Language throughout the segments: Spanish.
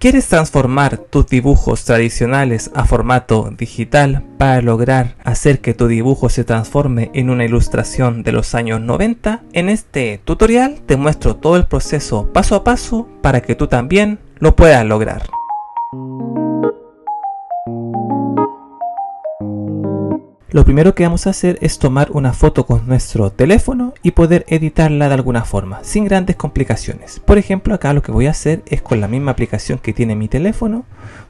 ¿Quieres transformar tus dibujos tradicionales a formato digital para lograr hacer que tu dibujo se transforme en una ilustración de los años 90? En este tutorial te muestro todo el proceso paso a paso para que tú también lo puedas lograr. Lo primero que vamos a hacer es tomar una foto con nuestro teléfono y poder editarla de alguna forma, sin grandes complicaciones. Por ejemplo, acá lo que voy a hacer es con la misma aplicación que tiene mi teléfono,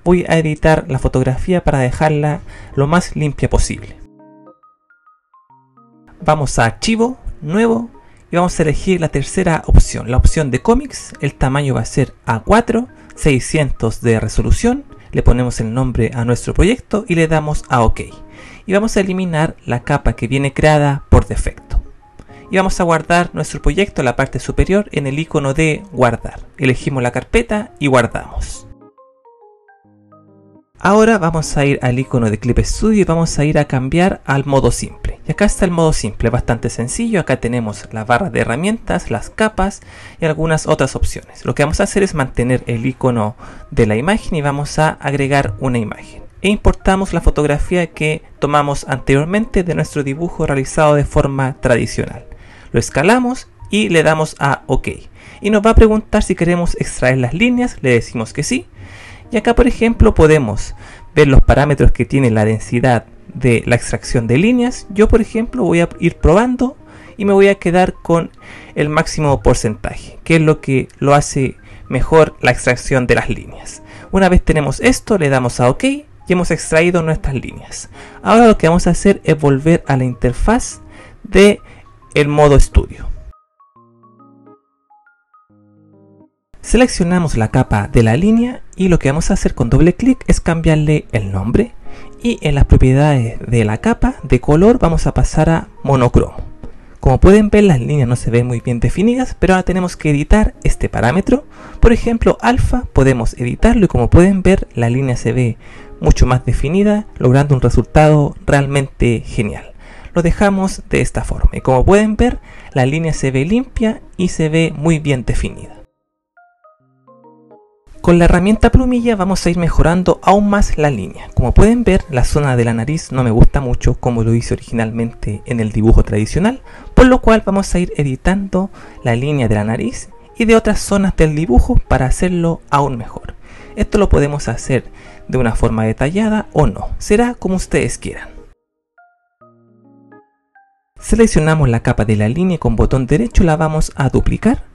voy a editar la fotografía para dejarla lo más limpia posible. Vamos a Archivo, Nuevo, y vamos a elegir la tercera opción, la opción de cómics. El tamaño va a ser A4, 600 de resolución. Le ponemos el nombre a nuestro proyecto y le damos a OK y vamos a eliminar la capa que viene creada por defecto. Y vamos a guardar nuestro proyecto en la parte superior en el icono de guardar. Elegimos la carpeta y guardamos. Ahora vamos a ir al icono de Clip Studio y vamos a ir a cambiar al modo simple. Y acá está el modo simple, bastante sencillo. Acá tenemos la barra de herramientas, las capas y algunas otras opciones. Lo que vamos a hacer es mantener el icono de la imagen y vamos a agregar una imagen e importamos la fotografía que tomamos anteriormente de nuestro dibujo realizado de forma tradicional. Lo escalamos y le damos a OK. Y nos va a preguntar si queremos extraer las líneas, le decimos que sí. Y acá por ejemplo podemos ver los parámetros que tiene la densidad de la extracción de líneas. Yo por ejemplo voy a ir probando y me voy a quedar con el máximo porcentaje, que es lo que lo hace mejor la extracción de las líneas. Una vez tenemos esto, le damos a OK hemos extraído nuestras líneas. Ahora lo que vamos a hacer es volver a la interfaz de el modo estudio. Seleccionamos la capa de la línea y lo que vamos a hacer con doble clic es cambiarle el nombre y en las propiedades de la capa de color vamos a pasar a monocromo. Como pueden ver las líneas no se ven muy bien definidas, pero ahora tenemos que editar este parámetro. Por ejemplo, alfa podemos editarlo y como pueden ver la línea se ve mucho más definida, logrando un resultado realmente genial. Lo dejamos de esta forma y como pueden ver la línea se ve limpia y se ve muy bien definida. Con la herramienta plumilla vamos a ir mejorando aún más la línea. Como pueden ver, la zona de la nariz no me gusta mucho como lo hice originalmente en el dibujo tradicional, por lo cual vamos a ir editando la línea de la nariz y de otras zonas del dibujo para hacerlo aún mejor. Esto lo podemos hacer de una forma detallada o no, será como ustedes quieran. Seleccionamos la capa de la línea y con botón derecho la vamos a duplicar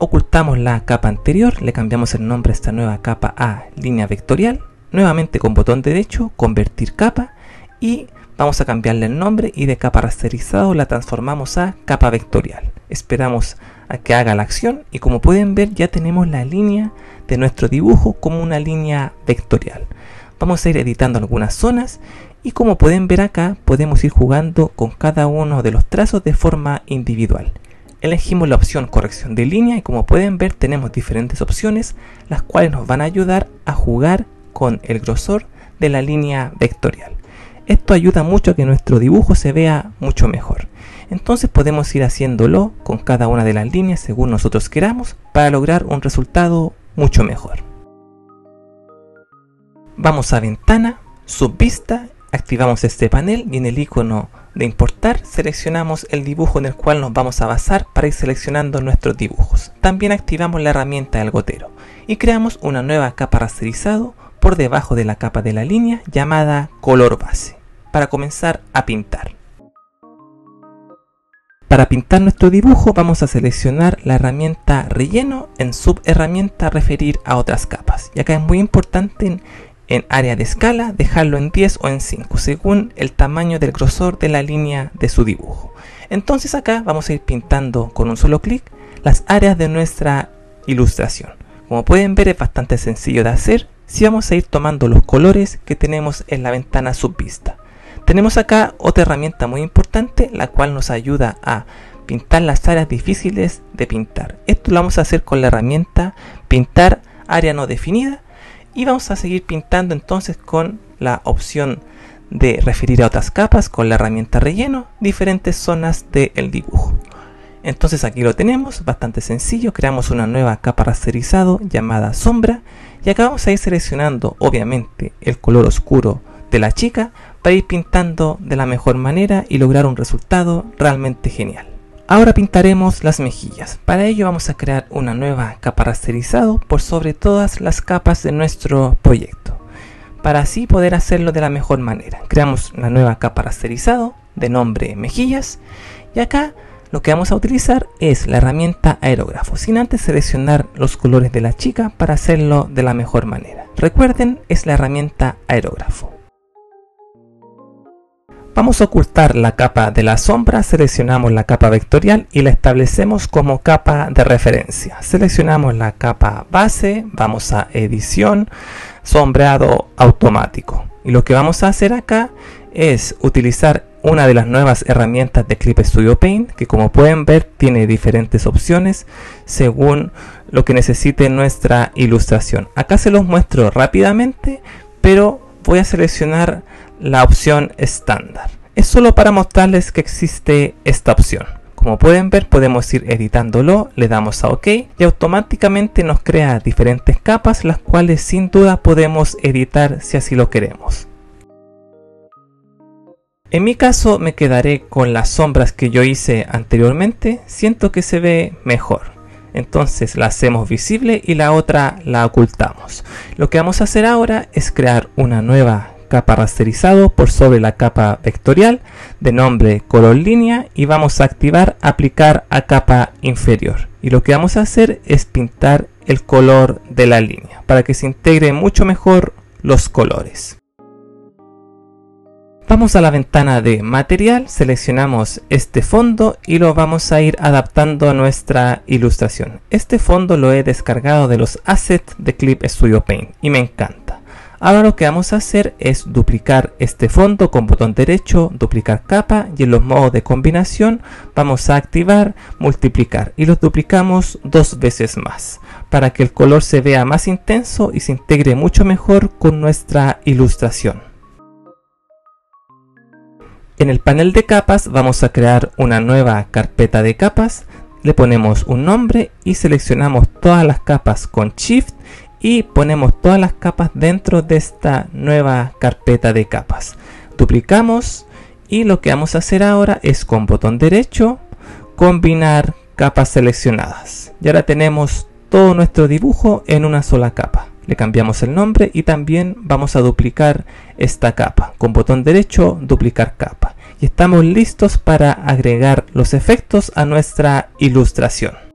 ocultamos la capa anterior, le cambiamos el nombre a esta nueva capa a línea vectorial, nuevamente con botón derecho, convertir capa y vamos a cambiarle el nombre y de capa rasterizado la transformamos a capa vectorial. Esperamos a que haga la acción y como pueden ver ya tenemos la línea de nuestro dibujo como una línea vectorial. Vamos a ir editando algunas zonas y como pueden ver acá podemos ir jugando con cada uno de los trazos de forma individual elegimos la opción corrección de línea y como pueden ver tenemos diferentes opciones las cuales nos van a ayudar a jugar con el grosor de la línea vectorial. Esto ayuda mucho a que nuestro dibujo se vea mucho mejor. Entonces podemos ir haciéndolo con cada una de las líneas según nosotros queramos para lograr un resultado mucho mejor. Vamos a ventana, subvista, activamos este panel y en el icono de importar seleccionamos el dibujo en el cual nos vamos a basar para ir seleccionando nuestros dibujos. También activamos la herramienta del gotero y creamos una nueva capa rasterizado por debajo de la capa de la línea llamada color base para comenzar a pintar. Para pintar nuestro dibujo vamos a seleccionar la herramienta relleno en subherramienta referir a otras capas. Y acá es muy importante en área de escala, dejarlo en 10 o en 5, según el tamaño del grosor de la línea de su dibujo. Entonces acá vamos a ir pintando con un solo clic las áreas de nuestra ilustración. Como pueden ver es bastante sencillo de hacer si vamos a ir tomando los colores que tenemos en la ventana subvista. Tenemos acá otra herramienta muy importante la cual nos ayuda a pintar las áreas difíciles de pintar. Esto lo vamos a hacer con la herramienta pintar área no definida y vamos a seguir pintando entonces con la opción de referir a otras capas con la herramienta relleno diferentes zonas del dibujo Entonces aquí lo tenemos, bastante sencillo, creamos una nueva capa rasterizado llamada sombra y acá vamos a ir seleccionando obviamente el color oscuro de la chica para ir pintando de la mejor manera y lograr un resultado realmente genial. Ahora pintaremos las mejillas. Para ello vamos a crear una nueva capa rasterizado por sobre todas las capas de nuestro proyecto. Para así poder hacerlo de la mejor manera. Creamos la nueva capa rasterizado de nombre mejillas y acá lo que vamos a utilizar es la herramienta aerógrafo, sin antes seleccionar los colores de la chica para hacerlo de la mejor manera. Recuerden, es la herramienta aerógrafo. Vamos a ocultar la capa de la sombra, seleccionamos la capa vectorial y la establecemos como capa de referencia. Seleccionamos la capa base, vamos a edición, sombreado automático. Y lo que vamos a hacer acá es utilizar una de las nuevas herramientas de Clip Studio Paint que como pueden ver tiene diferentes opciones según lo que necesite nuestra ilustración. Acá se los muestro rápidamente pero voy a seleccionar la opción estándar. Es solo para mostrarles que existe esta opción. Como pueden ver podemos ir editándolo, le damos a OK y automáticamente nos crea diferentes capas las cuales sin duda podemos editar si así lo queremos. En mi caso me quedaré con las sombras que yo hice anteriormente, siento que se ve mejor. Entonces la hacemos visible y la otra la ocultamos. Lo que vamos a hacer ahora es crear una nueva capa rasterizado por sobre la capa vectorial de nombre color línea y vamos a activar aplicar a capa inferior. Y lo que vamos a hacer es pintar el color de la línea para que se integre mucho mejor los colores. Vamos a la ventana de material, seleccionamos este fondo y lo vamos a ir adaptando a nuestra ilustración. Este fondo lo he descargado de los assets de Clip Studio Paint y me encanta. Ahora lo que vamos a hacer es duplicar este fondo con botón derecho, duplicar capa y en los modos de combinación vamos a activar multiplicar y los duplicamos dos veces más para que el color se vea más intenso y se integre mucho mejor con nuestra ilustración. En el panel de capas vamos a crear una nueva carpeta de capas, le ponemos un nombre y seleccionamos todas las capas con Shift y ponemos todas las capas dentro de esta nueva carpeta de capas. Duplicamos y lo que vamos a hacer ahora es con botón derecho combinar capas seleccionadas. Y ahora tenemos todo nuestro dibujo en una sola capa. Le cambiamos el nombre y también vamos a duplicar esta capa. Con botón derecho, duplicar capa. Y estamos listos para agregar los efectos a nuestra ilustración.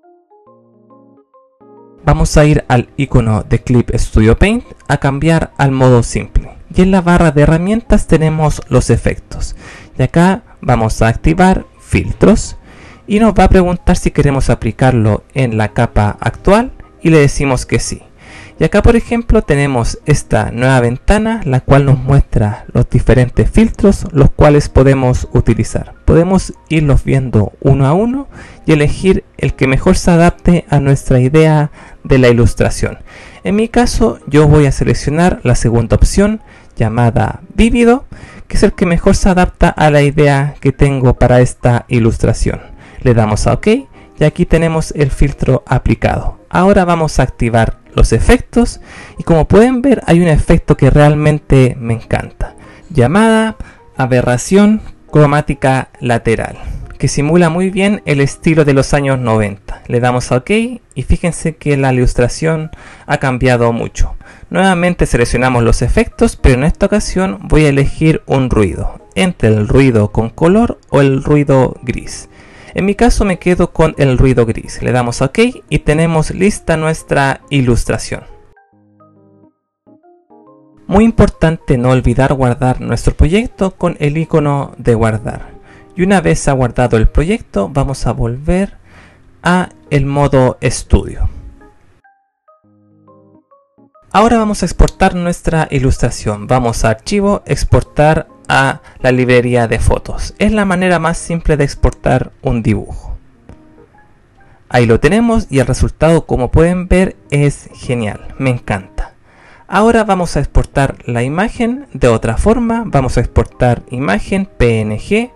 Vamos a ir al icono de Clip Studio Paint a cambiar al modo simple. Y en la barra de herramientas tenemos los efectos. Y acá vamos a activar filtros y nos va a preguntar si queremos aplicarlo en la capa actual y le decimos que sí. Y acá por ejemplo tenemos esta nueva ventana la cual nos muestra los diferentes filtros los cuales podemos utilizar. Podemos irlos viendo uno a uno y elegir el que mejor se adapte a nuestra idea de la ilustración. En mi caso yo voy a seleccionar la segunda opción llamada vívido que es el que mejor se adapta a la idea que tengo para esta ilustración. Le damos a OK y aquí tenemos el filtro aplicado. Ahora vamos a activar los efectos y como pueden ver hay un efecto que realmente me encanta llamada aberración cromática lateral que simula muy bien el estilo de los años 90 le damos a ok y fíjense que la ilustración ha cambiado mucho nuevamente seleccionamos los efectos pero en esta ocasión voy a elegir un ruido entre el ruido con color o el ruido gris en mi caso me quedo con el ruido gris. Le damos OK y tenemos lista nuestra ilustración. Muy importante no olvidar guardar nuestro proyecto con el icono de guardar. Y una vez ha guardado el proyecto vamos a volver a el modo estudio. Ahora vamos a exportar nuestra ilustración. Vamos a archivo, exportar a la librería de fotos. Es la manera más simple de exportar un dibujo. Ahí lo tenemos y el resultado como pueden ver es genial, me encanta. Ahora vamos a exportar la imagen de otra forma, vamos a exportar imagen PNG,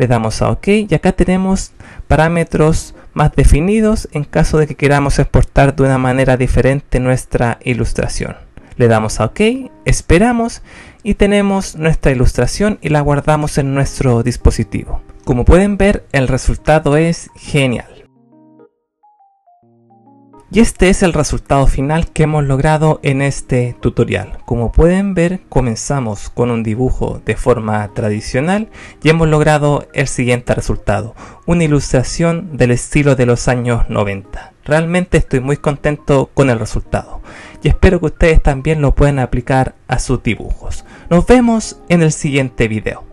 le damos a OK y acá tenemos parámetros más definidos en caso de que queramos exportar de una manera diferente nuestra ilustración. Le damos a OK, esperamos y tenemos nuestra ilustración y la guardamos en nuestro dispositivo. Como pueden ver el resultado es genial. Y este es el resultado final que hemos logrado en este tutorial. Como pueden ver, comenzamos con un dibujo de forma tradicional y hemos logrado el siguiente resultado. Una ilustración del estilo de los años 90. Realmente estoy muy contento con el resultado y espero que ustedes también lo puedan aplicar a sus dibujos. Nos vemos en el siguiente video.